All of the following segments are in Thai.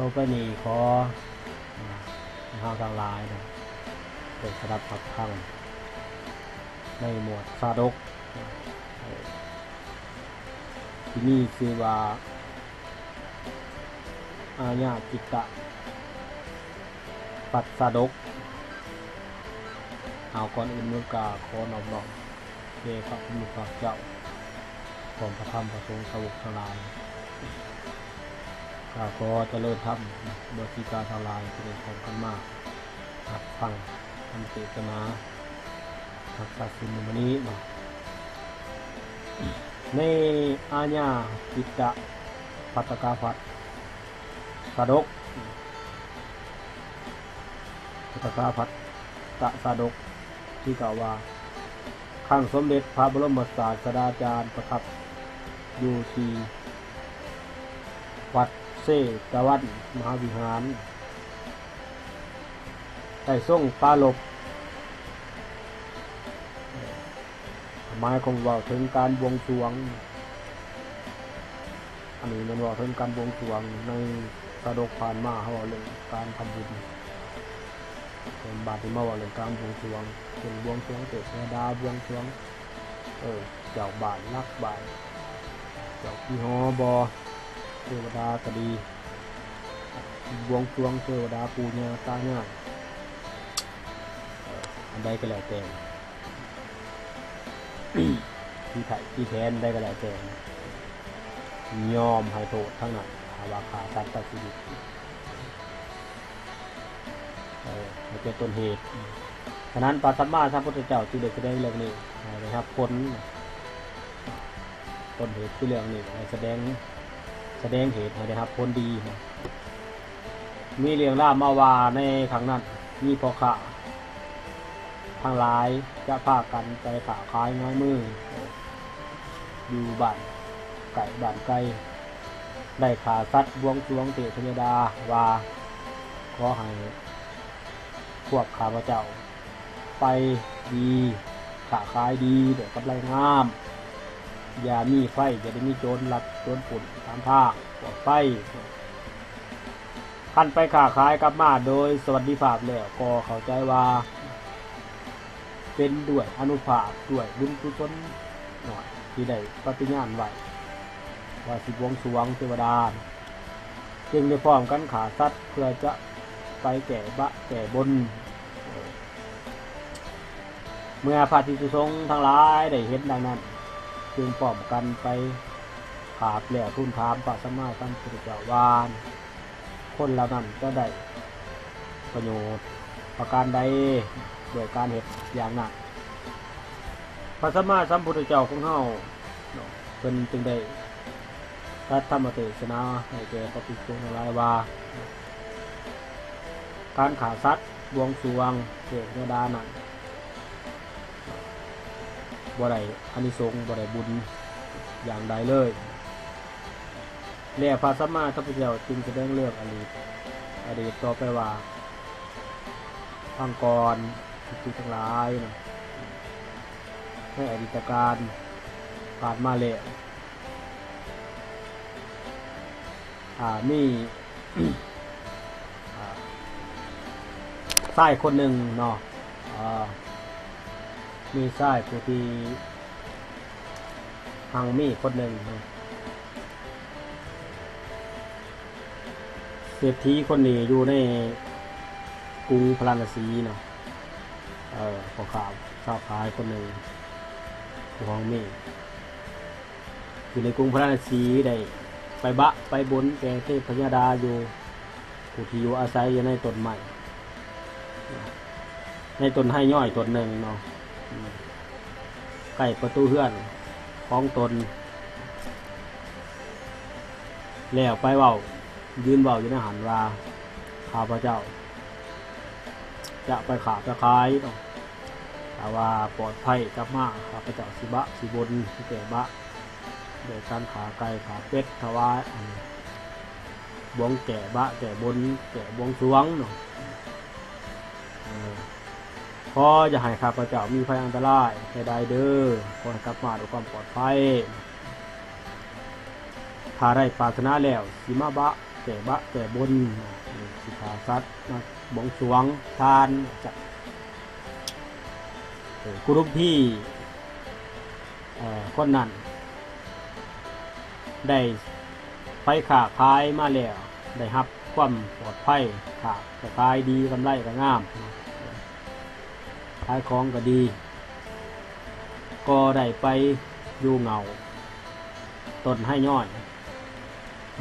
ต่อไปนี้ขอทาทางลายนะเป็นสดับพักพังในหมวดซาดก ที่นี่คือว่าอาญาจิตตะปัสสาดกเอาก่อนอื่นเมื่อกาขอนอบน้อมเดพระพุทธเจ้าของพระธรรมพระสงฆ์สาวกทั้งหลาย ข้าขอเจริญธรรมบทสิกาทลายที่ได้ของกันมากหักฟังทำเจตนาหักตัดสินในวันนี้เนาะในอาญาจิตตะปัตกาพัดสาดกปัตกาพัดตะสาดกที่กล่าวว่าข้างสมเด็จพระบรมศาสดาจารย์ประทับอยู่ที่วัด เซตะวันมหาวิหารได้ส่งปลาลบหมายคงว่าถึงการบวงสรวง อันนี้มันว่าถึงการบวงสรวงในสะดกผ่านมาเขาว่าเรื่องการทำบุญเป็นบาทที่มาว่าเรื่องการบวงสรวงเป็นบวงสรวงเกิดเทวดาบวงสรวง เออเจ้าบานรักบานเจ้าพี่ฮอบอ เทวดาก็ดีบวงสรวงเทวดาปูญาตาญาติเอ่ออันใดก็แล้วแต่ที่ไถ่ที่แทนได้ก็แล้วแต่ยอมให้โทษทั้งนั้นหาวาขาตัดตัดชีวิตเออมันเป็นต้นเหตุฉะนั้นปาสัมมาสัมพุทธเจ้าจึงได้แสดงเรื่องนี้นะครับผลต้นเหตุคือเรื่องนี้แสดง แสดงเหตุให้ได้ครับผลดีนะมีเรื่องล่ามาว่าในครั้งนั้นมีพ่อข้าทางหลายจะพากันไปขาขายง่ายมืออยู่บ้านไก่บ้านไก่ได้ขาสัตว์บวงสวงเตธยดาว่าขอให้พวกข้าพเจ้า ไปดีขาขายดีเดี๋ยวกำไรงาม อย่ามีไฟอย่าได้มีโจรหลักโจรปุ่นตามทางปลอดไฟขั้นไปขาขายกลับมาโดยสวัสดิภาพแล้วก็เข้าใจว่า เป็นด้วยอนุภาพด้วยบุญกุศลหน่อยที่ได้ปฏิญาณไว้ว่าสิบวงสวงเทวดาจึงได้พร้อมกันขาสัตว์เพื่อจะไปแก่บะแก่บน เมื่อพระธิสุสงทั้งหลายได้เห็นดังนั้น จึงปอมกันไปขาบแล้วทุนถามพระสัมมาสัมพุทธเจ้าวาน คนเหล่านั้นก็ได้ประโยชน์ประการใดโดยการเหตุอย่างนั้นพระสัมมาสัมพุทธเจ้าของเฮาเนาะเป็นจึงได้รัฐธรรมเทศนาให้แก่พระภิกษุทั้งลายว่าการขาสัตว์บวงสรวงเทวดานั่น บ่ได้อานิสงส์บ่ได้บุญอย่างใดเลยแล้วพระสัมมาสัมพุทธเจ้าจึงแสดงเรื่องอดีตอดีตต่อไปว่าพังกรทุกทั้งหลายนะให้อดีตการผ่านมาแล้วอ่ามีอ่าชายคนหนึ่งเนาะอ่า มีชายผู้ที่หังมีคนหนึ่งเศรษฐีคนนี้อยู่ในกรุงพราณสีเนาะเออพอข่าวชาวขายคนหนึ่งผู้หังมีอยู่ในกรุงพราณสีได้ไปบะไปบนแกเทพยดาอยู่ผู้ที่อยู่อาศัยอยู่ในต้นไม้ในต้นให้ย่อยต้นหนึ่งเนาะ ใกล้ประตูเฮือนของตน แล้วไปเว้ายืนเว้าอยู่ในหันว่าข้าพเจ้า จะไปขาไปขายเนาะแต่ว่าปลอดภัยกลับมาข้าพเจ้าสิบะสิบนสิแก่บะโดยการขาไก่ขาเป็ดถวายบวงแก่บะแก่บนแก่บวงสวงเนาะ ขอจะให้ข้าพเจ้ามีภัยอันตรายใดๆเด้อขอให้กลับมาด้วยความปลอดภัยถ้าได้ปรารถนาแล้วสิมาบะแก่บะแก่บนสิขาสัตว์มาบงสวงทานจะเอ่อกุรุมพี่เอ่อคนนั้นได้ไปขาขายมาแล้ว ได้รับความปลอดภัยขาก็ขายดีกำไรก็งาม ขายของก็ดี ก็ได้ไปอยู่เงาตนให้ย่อย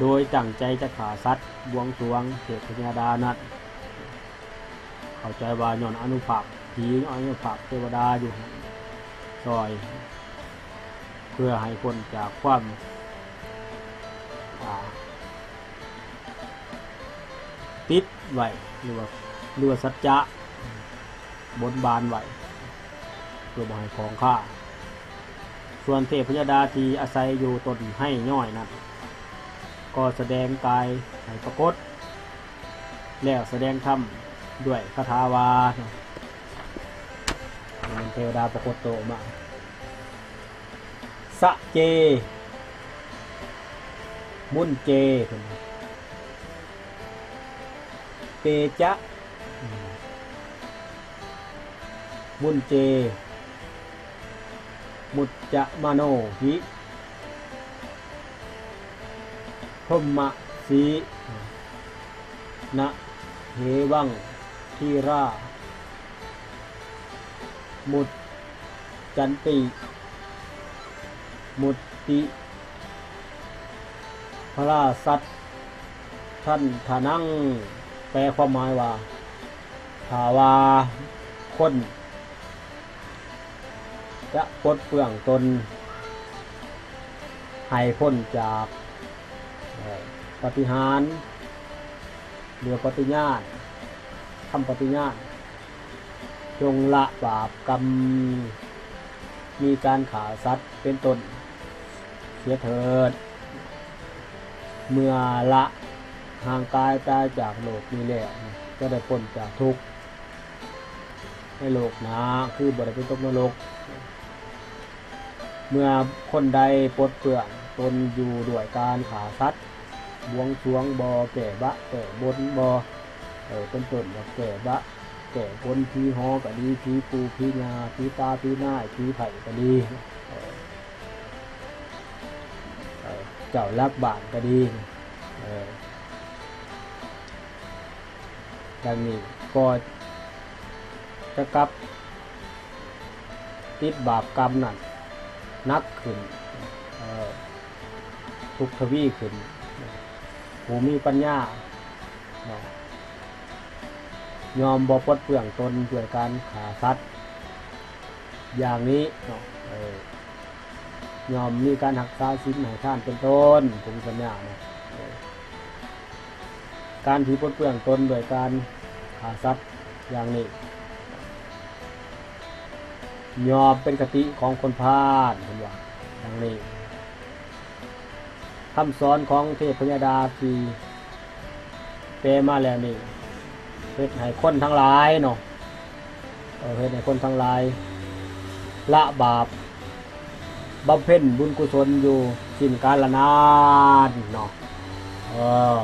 โดยตั้งใจจะขาสัตว์บวงสวงเทพญาดานัดเข้าใจว่าย้อนอนุภาพผีอนุภาพเทวดาอยู่ซอย เพื่อให้คนจากความาติดไว้หรือว่าหรือว่าสัจจะ บนบานไว้เพื่อบ่ให้ของข้าส่วนเทพยดาที่อาศัยอยู่ตนให้ย่อยนั้นก็แสดงกายให้ปรากฏแล้วแสดงธรรมด้วยคาถาวาเป็นเทวดาปรากฏโตมาสะเจ มุนเจเพิ่นว่าเปจะ มุนเจ มุจจะมโนหิพมมะสีนะเหวังทีรามุดจันติ มุตติพระราสัตท่านทานัง แปลความหมายว่าภาวาคน จะปลดเปลื้องตน ให้พ้นจากปฏิหารเรือปฏิญาณทำปฏิญาณจงละบาปกรรม มีการขาสัตว์เป็นต้นเสียเถิด เมื่อละห่างกายตายจากโลกนี้แล้วก็ได้พ้นจากทุกข์ในโลกนะคือบริเป็นตกนรก เมื่อคนใดปลดเปลืองตนอยู่ด้วยการขาสัตว์บวงสรวงบอแก่บะแก่บนบอเออเป็นต้นแบบแก่บะแก่บนพีหอก็ดีพีปูพีงาพีตาพีหน้าพีไผ่ก็ดีเจ้ารักบาทก็ดีดังนี้ก็จะกลับติดบาปกรรมนั่น นักขึ้นทุกทวีขึ้นผู้มีปัญญายอมบอปดเปลืองตนด้วยการขาสัตว์อย่างนี้เนาะยอมมีการหักษาศีลให้ท่านเป็นต้นผมสัญญาเนาะการที่ปดเปลืองตนโดยการขาสัตว์อย่างนี้ ยอมเป็นกติของคนพาลผมว่าดังนี้คำสอนของเทพพญาดาทีเปมาแล้วนี่เฮ็ดให้คนทั้งหลายเนาะเออเฮ็ดให้คนทั้งหลาย ละบาปบำเพ็ญบุญกุศลอยู่สิ้นกาลนานเนาะเออ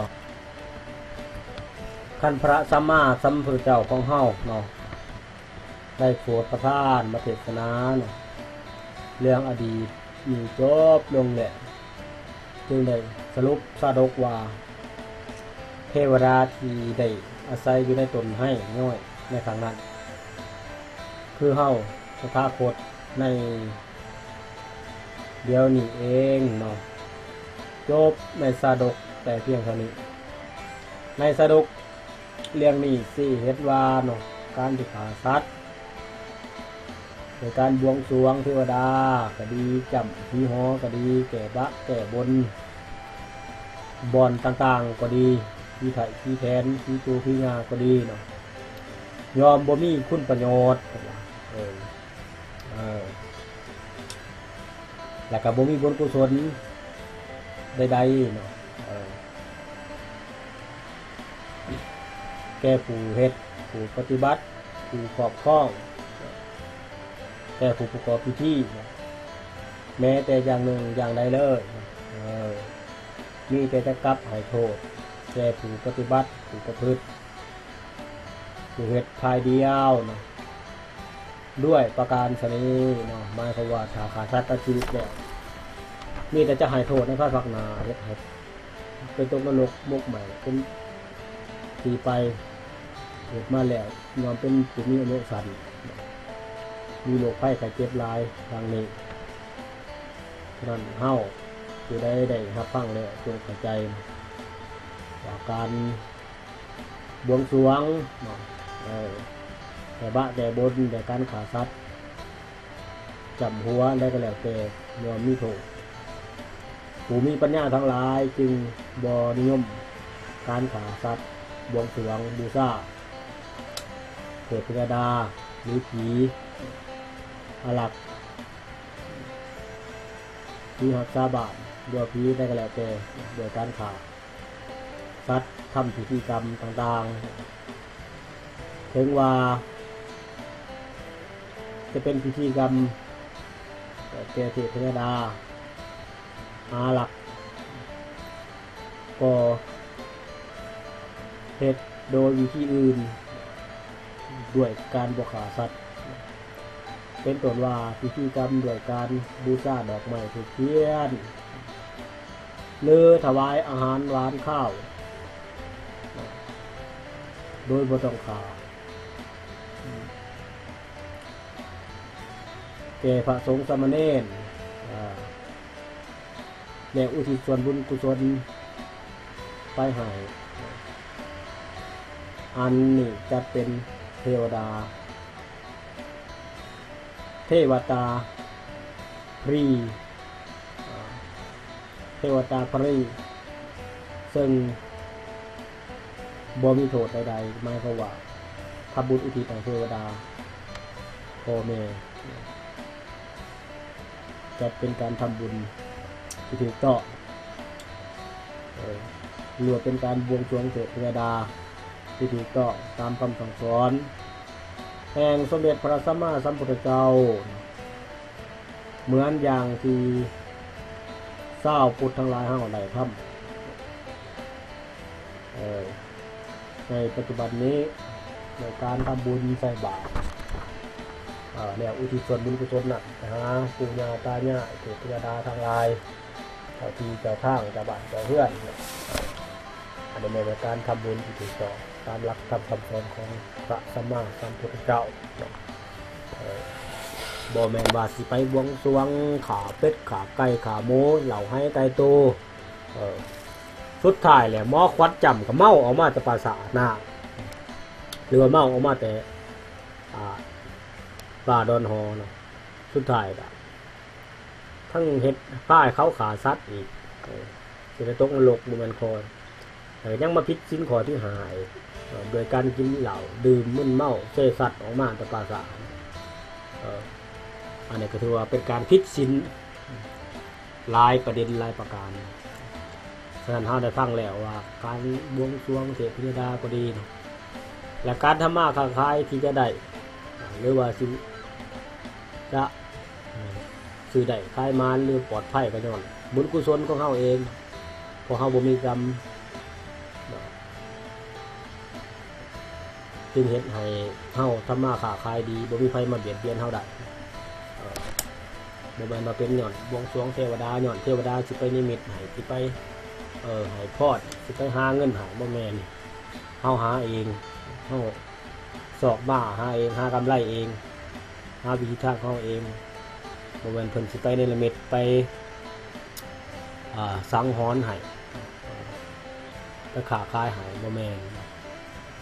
ขั้นพระสัมมาสัมพุทธเจ้าของเฮาเนาะ ได้โปรดประทานมาเทศนาเนาเรื่องอดีตมีจบลงแหละจึงได้สรุปสาดกว่า เทวดาที่ได้อาศัยอยู่ในตนให้ง่อยในครั้งนั้น คือเฮาสถาคตใน เดียวนี้เองเนาะจบในสาดกแต่เพียงเท่านี้ ในสาดกเรื่องนี้สี่เฮ็ดว่าเนาะการที่ขาสัตว์ ในการบวงสรวงเทวดาก็ดีจำพีหอก็ดี แก่บะแก่บนบอนต่างๆก็ดีพี่ไถ่พีแทนพี่ตูพี่งาก็ดีเนาะยอมบ่มีคุณประโยชน์เออเออแล้วก็บ่มีบุญกุศลใดๆเนาะแก่ผู้เฮ็ดผู้ปฏิบัติผู้ครอบครอง แต่ผู้ประกอบพิธีแม้แต่อย่างหนึ่งอย่างใดเลยมีแต่จะกลับให้โทษแก่ผู้ปฏิบัติผู้ประพฤติผู้เฮ็ดภายเดียวนะด้วยประการชนีเนาะหมายความว่าถ้าขาสัตว์ตัดชีวิตแล้วมีแต่จะให้โทษในภาคพักหนาเฮ็ดให้เป็นตกนรกมุกใหม่เป็นทีไปเกิดมาแล้วยอมเป็นผู้มีอายุสัน มีโรคไข้ไข้เจ็บลายดังนี้นั้นเฮาคือได้ได้รับฟังแล้วจงเข้าใจว่าการบวงสรวงเนาะเออแต่บะแต่บนแต่การขาสัตว์จำหัวได้ก็แล้วแต่ยอมมีโทษผู้มีปัญญาทั้งหลายจึงบอนิยมการขาสัตว์บวงสรวงบูชาเทพธิดาหรือผี อาลักษ์ผีหักซาบานเดือผีได้ก็แล้วแต่โดยการขาสัตว์ทำพิธีกรรมต่างๆ ถึงว่า จะเป็นพิธีกรรมแก่เทพธิดาอาหลัก ก็เหตุโดยวิธีอื่น ด้วยการบวขาสัตว์ เป็นต้นว่าพิธีกรรมด้วยการบูชาดอกไม้ถูกเทียนหรือถวายอาหารหวานข้าว โดยบ่ต้องขาแก่พระสงฆ์สามเณรและอุทิศส่วนบุญกุศลไปให้อันนี้จะเป็นเทวดา เทวตาพรีเทวตาพรีซึ่งบ่มีโทษใดๆหมายความว่าทำบุญอุทิศของเทวดาพ่อแม่จะเป็นการทำบุญที่ถูกต้องหรือว่าเป็นการบวงสรวงเทพธิดาที่ถูกต้องตามคำสั่งสอน แห่งสมเด็จพระสัมมาสัมพุทธเจ้า เหมือนอย่างที่เศร้าพุทธทั้งหลายห้าไหลทำเออในปัจจุบันนี้ในการทำบุญใส่บาตรเนี่ยอุทิศส่วนบุญกุศลน่ะนะฮะปู่ย่าตายายเทพธิดาทางลายเจ้าที่เจ้าทางเจ้าบ้านเจ้าเพื่อนเนี่ยอันนี้เป็นการทำบุญที่ถูกต้อ ตามหลักธรรมคำสอนของพระสัมมาสัมพุทธเจ้าเนาะเออบ่แมนว่าสิไปบวงสรวงขาเป็ดขาไก่ขาหมูเหล่าให้ไก่ตเออสุดท้ายแหละหมอควัดจำกับเมาออกมาจากปราสาหน้าหรือว่าเมาออกมาแต่อ่าป่าดอนหอนะสุดท้ายก็ทั้งเฮ็ดป้ายเขาขาซัดอีกเออสิได้ตกนรกบ่แม่นคอยแต่ยังมาพิษสินขอที่หาย โดยการกินเหล้าดื่มมึนเมาเสสัตว์ออกมาจากปราสาทอันนี้ก็ถือว่าเป็นการพิษสินลายประเด็นลายประการฉะนั้นเราได้ฟังแล้วว่า การบวงสรวงเทพธิดาก็ดีนะและการทำมาค้าขายที่จะได้หรือว่าสิจะเอ่อซื้อได้ขายมานหรือปลอดภัยก็ย้อนบุญกุศลของเขาเองเพราะเขาบ่มีกรรม จึงเฮ็ดให้เฮาทำมาค้าขายดีบ่มีไผมาเบียดเบียนเฮาได้บ่แม่นมาเป็นหย่อนบวงสรวงเทวดาหย่อนเทวดาสิไปนิมิตให้สิไปเอ่อให้พอดสิไปหาเงินให้บ่แม่นเฮาหาเองเฮาสอกบ้าหาเองหากำไรเองหาวิธีทางของเราเองบ่แม่นเพิ่นสิไปในละเมิตไปอ่าสังหรณ์ให้ไปขาขายให้บ่แม่น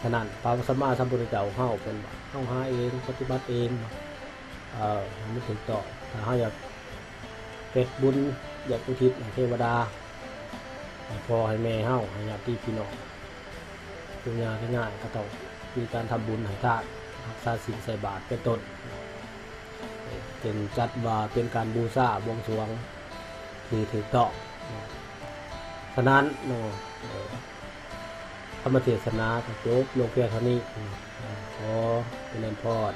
ฉะนั้นพระสัมมาสัมพุทธเจ้าเฮาเป็นว่าเฮาหาเองปฏิบัติเองเอ่อมันถึงต่อถ้าเขาอยากเป็ดบุญอยากอุทิศให้เทวดาให้พ่อให้แม่เฮาให้ญาติพี่น้องทุกอย่างง่ายก็ต้องมีการทำบุญให้ทานรักษาศีลใส่บาตรเป็นต้นจึงจัดว่าเป็นการบูชาบวงสรวงที่ถูกต้องฉะนั้นเนาะ ธรรมเทศนาจบลงเพียงเท่านี้ขอเป็นพร